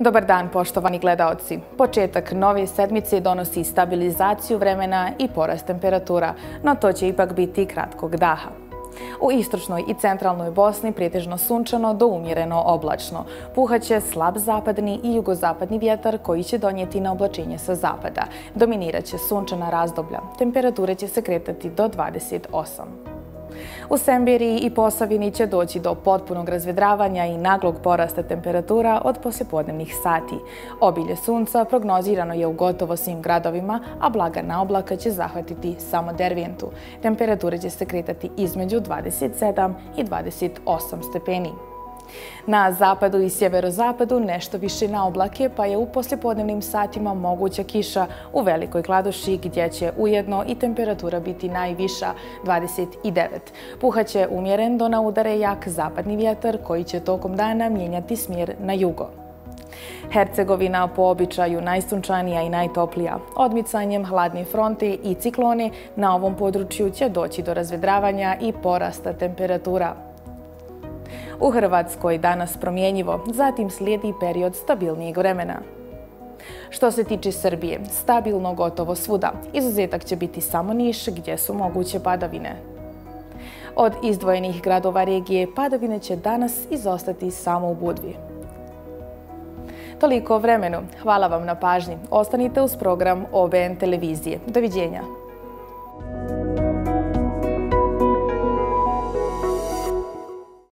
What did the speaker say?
Dobar dan, poštovani gledaoci. Početak nove sedmice donosi stabilizaciju vremena i porast temperatura, no to će ipak biti kratkog daha. U istočnoj i centralnoj Bosni pritežno sunčano do umjereno oblačno. Puhaće slab zapadni i jugozapadni vjetar koji će donijeti na oblačenje sa zapada. Dominiraće sunčana razdoblja. Temperature će se kretati do 28. U Sembiriji i Posavini će doći do potpunog razvedravanja i naglog porasta temperatura od poslijepodnevnih sati. Obilje sunca prognozirano je u gotovo svim gradovima, a blaga na oblaka će zahvatiti samo Dervijentu. Temperature će se kretati između 27 i 28 stepeni. Na zapadu i sjeverozapadu nešto više na oblake, pa je u poslijepodnevnim satima moguća kiša u velikoj kladoši gdje će ujedno i temperatura biti najviša 29. Puhaće umjeren do na udare jak zapadni vjetar koji će tokom dana mijenjati smjer na jugo. Hercegovina po običaju najsunčanija i najtoplija. Odmicanjem hladni fronti i cikloni na ovom području će doći do razvedravanja i porasta temperatura. U Hrvatskoj danas promjenjivo, zatim slijedi period stabilnijeg vremena. Što se tiče Srbije, stabilno gotovo svuda. Izuzetak će biti samo Niš gdje su moguće padavine. Od izdvojenih gradova regije padavine će danas izostati samo u Budvi. Toliko o vremenu. Hvala vam na pažnji. Ostanite uz program OBN televizije. Doviđenja.